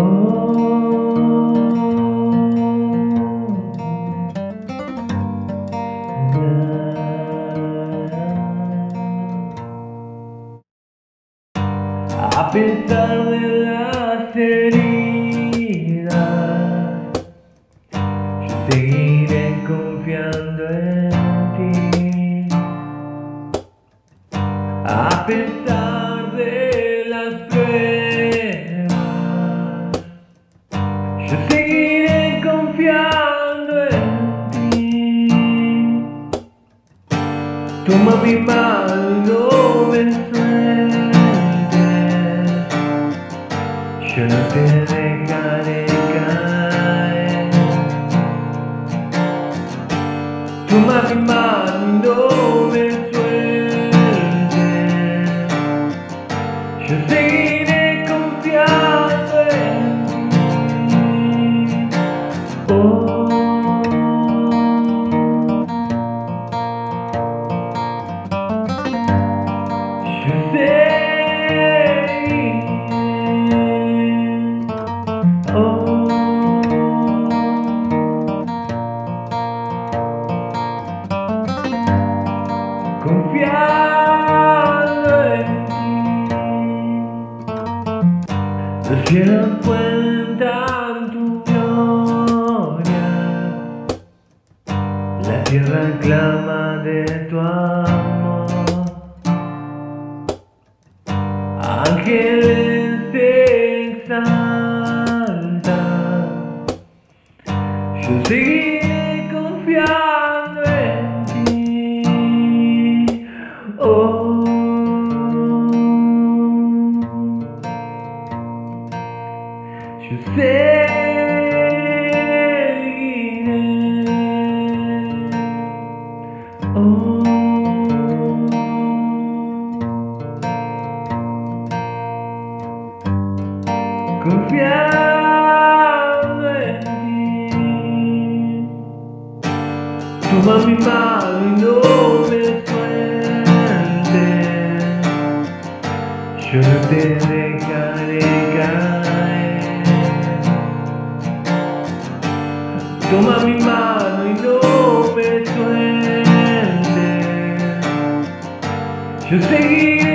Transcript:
A pesar de las heridas, yo seguiré confiando en ti. A pesar confiando en ti. Toma mi mano y no me no te dejaré Oh. Confiando en ti. Los cielos cuentan tu gloria. La tierra clama de tu amor. Ángeles te exaltan. Yo seguiré confiando en ti. Oh. Yo seguiré. Oh. Confiando en ti. Toma mi mano y no me sueltes. Yo no te dejaré caer. Toma mi mano y no me sueltes. Yo seguiré